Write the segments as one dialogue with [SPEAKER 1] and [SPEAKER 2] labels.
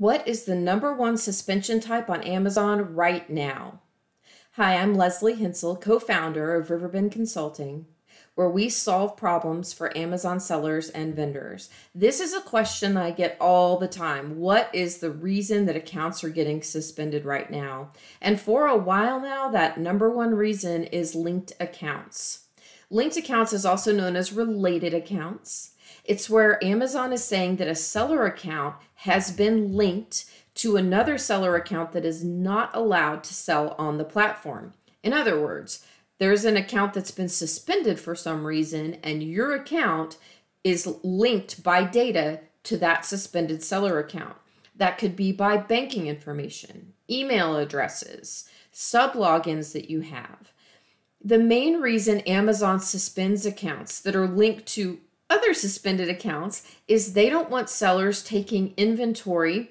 [SPEAKER 1] What is the number one suspension type on Amazon right now? Hi, I'm Lesley Hensell, co founder of Riverbend Consulting, where we solve problems for Amazon sellers and vendors. This is a question I get all the time. What is the reason that accounts are getting suspended right now? And for a while now, that number one reason is linked accounts. Linked accounts is also known as related accounts. It's where Amazon is saying that a seller account has been linked to another seller account that is not allowed to sell on the platform. In other words, there's an account that's been suspended for some reason, and your account is linked by data to that suspended seller account. That could be by banking information, email addresses, sub logins that you have. The main reason Amazon suspends accounts that are linked to other suspended accounts is they don't want sellers taking inventory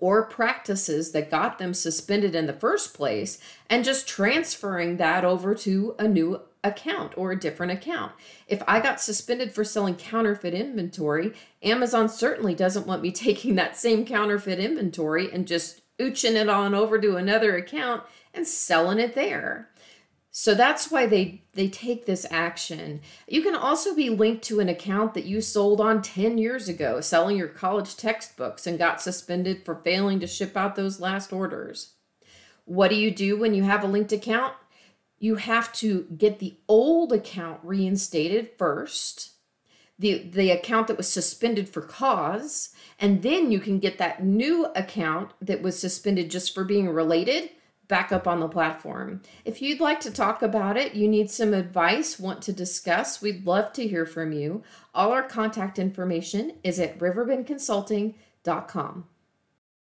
[SPEAKER 1] or practices that got them suspended in the first place and just transferring that over to a new account or a different account. If I got suspended for selling counterfeit inventory, Amazon certainly doesn't want me taking that same counterfeit inventory and just ooching it on over to another account and selling it there. So that's why they they take this action. You can also be linked to an account that you sold on 10 years ago, selling your college textbooks and got suspended for failing to ship out those last orders. What do you do when you have a linked account? You have to get the old account reinstated first. The, the account that was suspended for cause, and then you can get that new account that was suspended just for being related back up on the platform. If you'd like to talk about it, you need some advice, want to discuss, we'd love to hear from you. All our contact information is at riverbendconsulting.com.